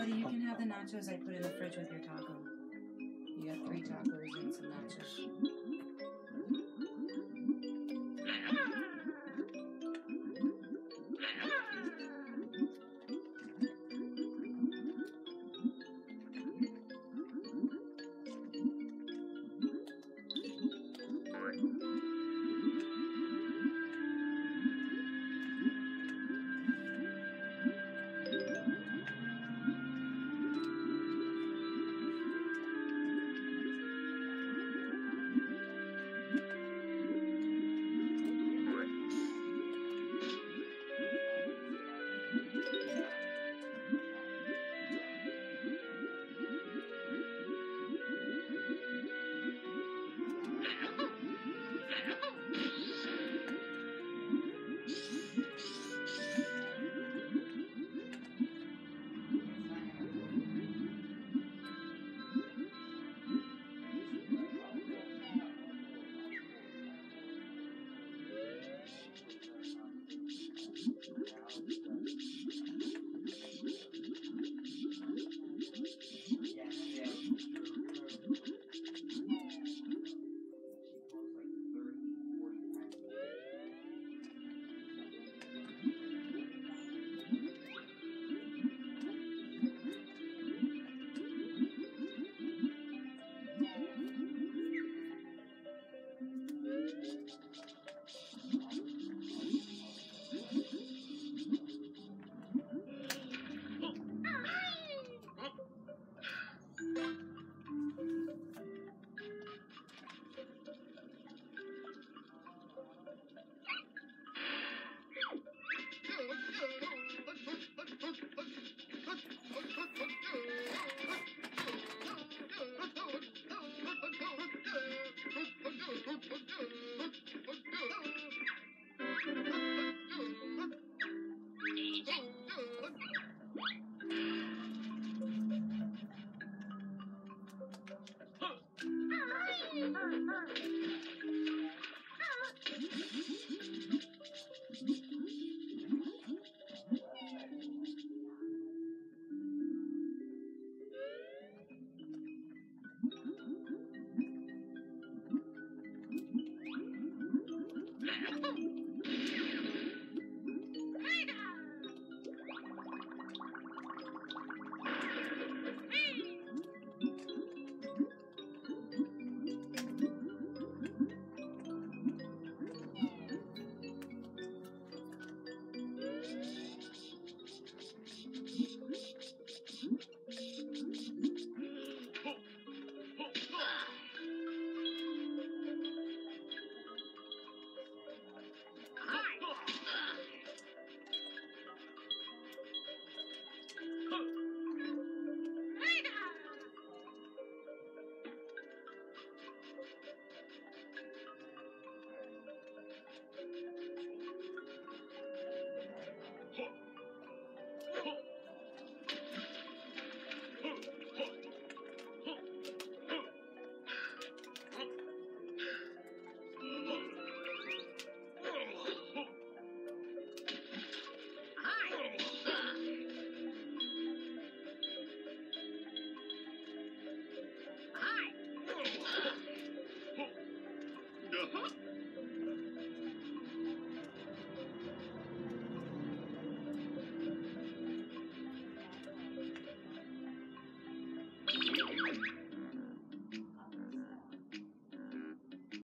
Buddy, you can have the nachos I put in the fridge with your taco. You got three tacos and some nachos.